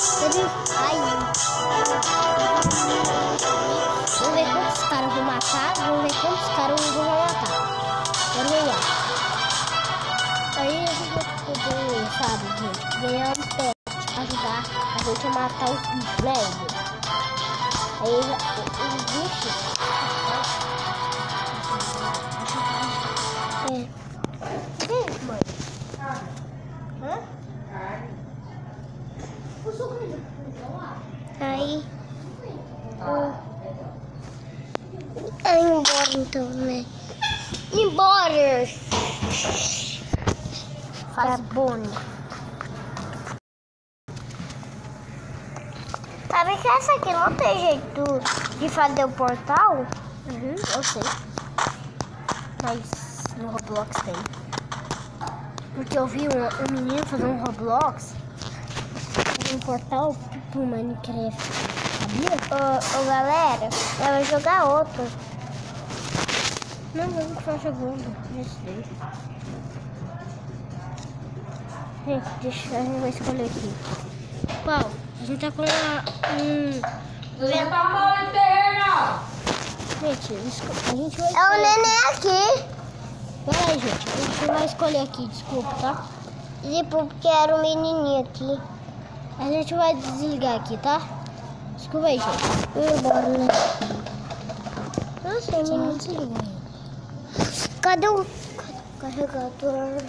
Vamos ver quantos caras vou matar. Vamos ver quantos caras vou matar. Vamos lá. Aí a gente vai poder, sabe, gente, ganhar um pra ajudar a gente a matar os bichos, né? Aí Aí. Hum. Aí embora então, né? Embora! Faz bônus. Sabe que essa aqui não tem jeito de fazer o portal? Uhum, eu sei. Mas no Roblox tem. Porque eu vi um, um menino fazer um Roblox, um portal pro Minecraft. Sabia? Ô, ô galera, ela vai jogar outro. Não, vamos continuar jogando. Esse. Gente, deixa a gente vai escolher aqui. Qual? A gente tá com uma, um. A mão! Gente, esco- a gente vai É o escolher. neném aqui. Pera aí, gente. A gente vai escolher aqui, desculpa, tá? Tipo, porque era o menininho aqui. A gente vai desligar aqui, tá? Desculpa aí, gente. Vamos embora, né? Nossa, o menino desligou. Cadê o cadê o carregador?